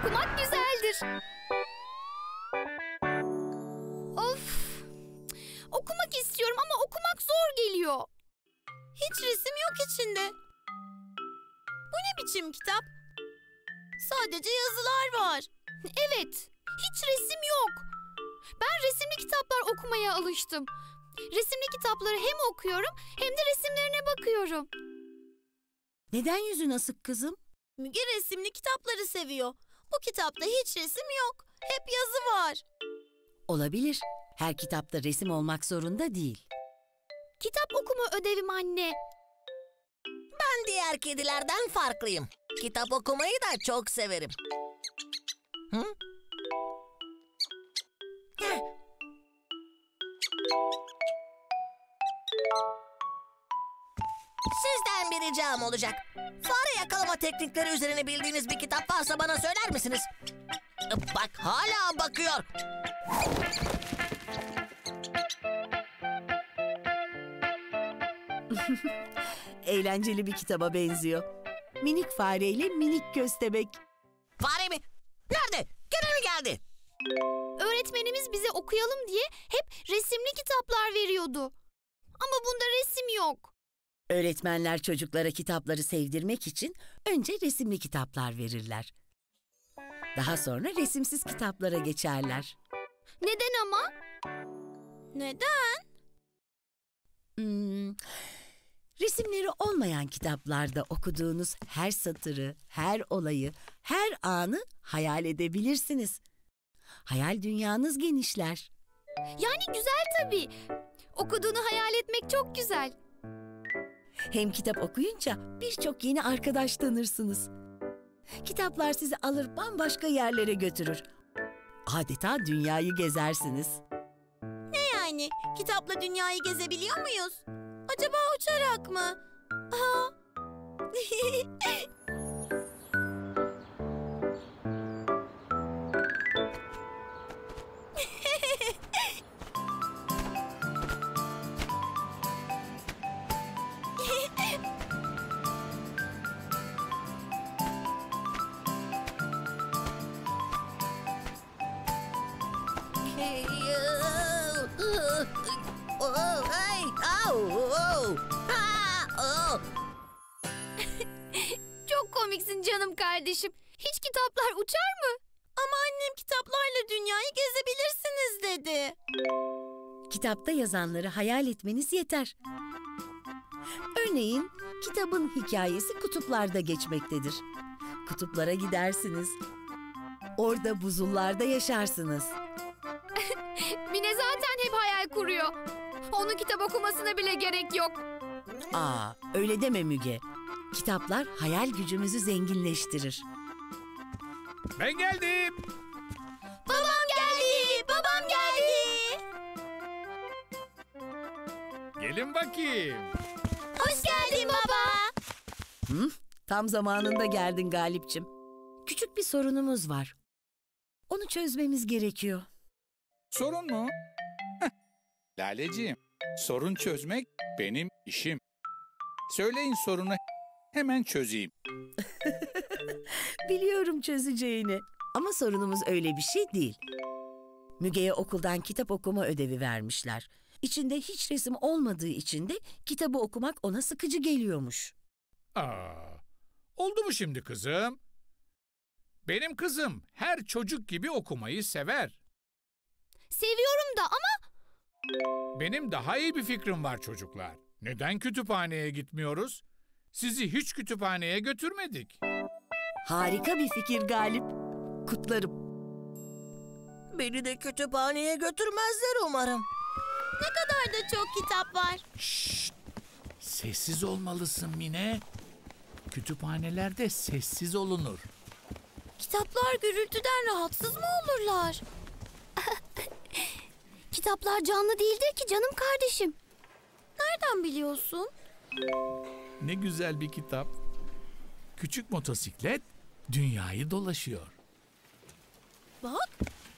okumak güzeldir. Of! Okumak istiyorum ama okumak zor geliyor. Hiç resim yok içinde. Bu ne biçim kitap? Sadece yazılar var. Evet, hiç resim yok. Ben resimli kitaplar okumaya alıştım. Resimli kitapları hem okuyorum hem de resimlerine bakıyorum. Neden yüzün asık kızım? Müge resimli kitapları seviyor. Bu kitapta hiç resim yok. Hep yazı var. Olabilir. Her kitapta resim olmak zorunda değil. Kitap okuma ödevim anne. Ben diğer kedilerden farklıyım. Kitap okumayı da çok severim. Hı? Sizden bir ricam olacak. Fare yakalama teknikleri üzerine bildiğiniz bir kitap varsa bana söyler misiniz? Bak hala bakıyor. Eğlenceli bir kitaba benziyor. Minik fareyle minik köstebek. Fare mi? Nerede? Gene mi geldi? Öğretmenimiz bize okuyalım diye hep resimli kitaplar veriyordu. Ama bunda resim yok. Öğretmenler çocuklara kitapları sevdirmek için önce resimli kitaplar verirler. Daha sonra resimsiz kitaplara geçerler. Neden ama? Neden? Hmm, resimleri olmayan kitaplarda okuduğunuz her satırı, her olayı, her anı hayal edebilirsiniz. Hayal dünyanız genişler. Yani güzel tabii. Okuduğunu hayal etmek çok güzel. Hem kitap okuyunca birçok yeni arkadaş tanırsınız. Kitaplar sizi alır bambaşka yerlere götürür. Adeta dünyayı gezersiniz. Ne yani? Kitapla dünyayı gezebiliyor muyuz? Acaba uçarak mı? Aa. Çok komiksin canım kardeşim. Hiç kitaplar uçar mı? Ama annem kitaplarla dünyayı gezebilirsiniz dedi. Kitapta yazanları hayal etmeniz yeter. Örneğin kitabın hikayesi kutuplarda geçmektedir. Kutuplara gidersiniz. Orada buzullarda yaşarsınız. Zaten hep hayal kuruyor. Onun kitap okumasına bile gerek yok. Aa, öyle deme Müge. Kitaplar hayal gücümüzü zenginleştirir. Ben geldim. Babam geldi, babam geldi. Gelin bakayım. Hoş geldin baba. Hı? Tam zamanında geldin Galipçim. Küçük bir sorunumuz var. Onu çözmemiz gerekiyor. Sorun mu? Laleciğim, sorun çözmek benim işim. Söyleyin sorunu hemen çözeyim. Biliyorum çözeceğini. Ama sorunumuz öyle bir şey değil. Müge'ye okuldan kitap okuma ödevi vermişler. İçinde hiç resim olmadığı için de kitabı okumak ona sıkıcı geliyormuş. Aa, oldu mu şimdi kızım? Benim kızım her çocuk gibi okumayı sever. Seviyorum da ama Benim daha iyi bir fikrim var çocuklar. Neden kütüphaneye gitmiyoruz? Sizi hiç kütüphaneye götürmedik. Harika bir fikir Galip. Kutlarım. Beni de kütüphaneye götürmezler umarım. Ne kadar da çok kitap var. Şşt! Sessiz olmalısın Mine. Kütüphanelerde sessiz olunur. Kitaplar gürültüden rahatsız mı olurlar? kitaplar canlı değildir ki canım kardeşim. Nereden biliyorsun? Ne güzel bir kitap. Küçük motosiklet dünyayı dolaşıyor. Bak,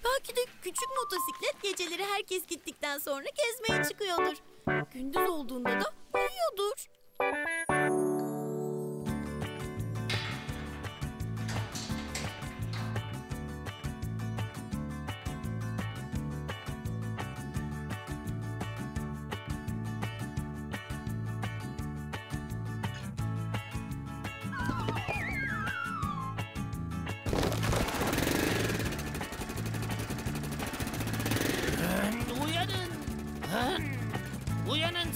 belki de küçük motosiklet geceleri herkes gittikten sonra gezmeye çıkıyordur. Gündüz olduğunda da uyuyordur.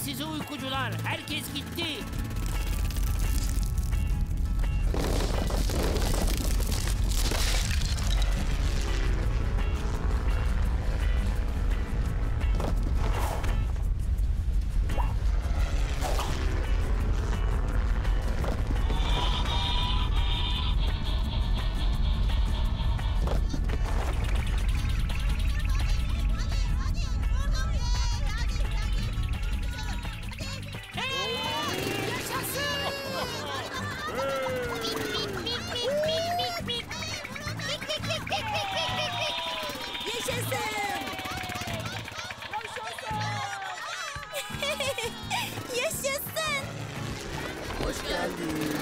Sizi uykucular. Herkes gitti. Hoş geldin.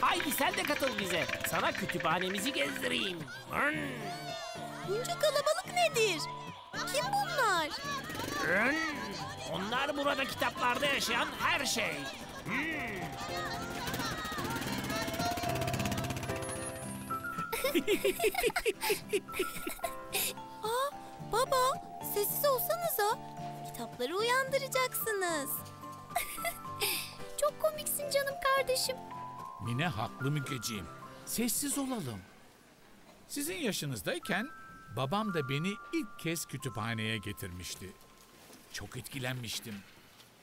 Haydi sen de katıl bize. Sana kütüphanemizi gezdireyim. Hın, Bunca kalabalık nedir? Kim bunlar? hın. Onlar burada kitaplarda yaşayan her şey. Aa, baba, sessiz olsanıza. Kitapları uyandıracaksınız. Çok komiksin canım kardeşim. Mine haklı Mükeciğim. Sessiz olalım. Sizin yaşınızdayken babam da beni ilk kez kütüphaneye getirmişti. Çok etkilenmiştim.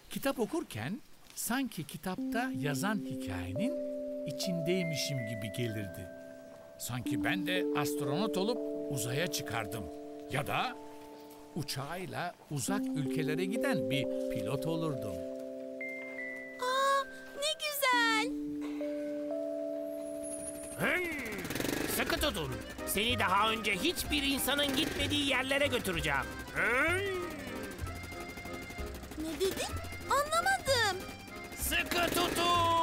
Kitap okurken sanki kitapta yazan hikayenin içindeymişim gibi gelirdi. Sanki ben de astronot olup uzaya çıkardım. Ya da uçağıyla uzak ülkelere giden bir pilot olurdum. Aa, ne güzel. Sıkı tutun. Seni daha önce hiçbir insanın gitmediği yerlere götüreceğim. Ne dedin? Anlamadım. Sıkı tutun.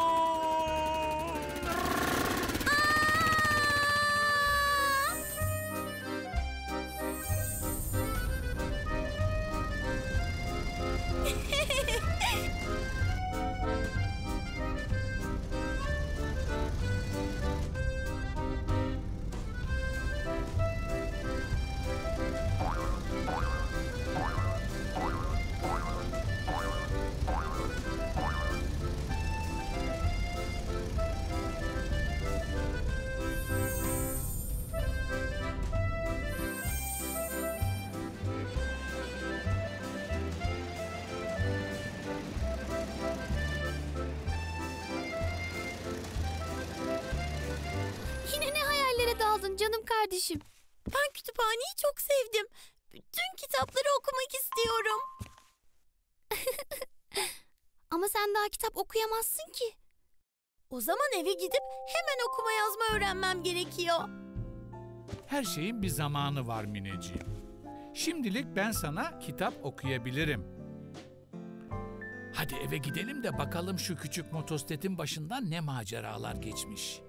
Kardeşim. Ben kütüphaneyi çok sevdim. Bütün kitapları okumak istiyorum. Ama sen daha kitap okuyamazsın ki. O zaman eve gidip hemen okuma yazma öğrenmem gerekiyor. Her şeyin bir zamanı var Mineciğim. Şimdilik ben sana kitap okuyabilirim. Hadi eve gidelim de bakalım şu küçük motosikletin başından ne maceralar geçmiş.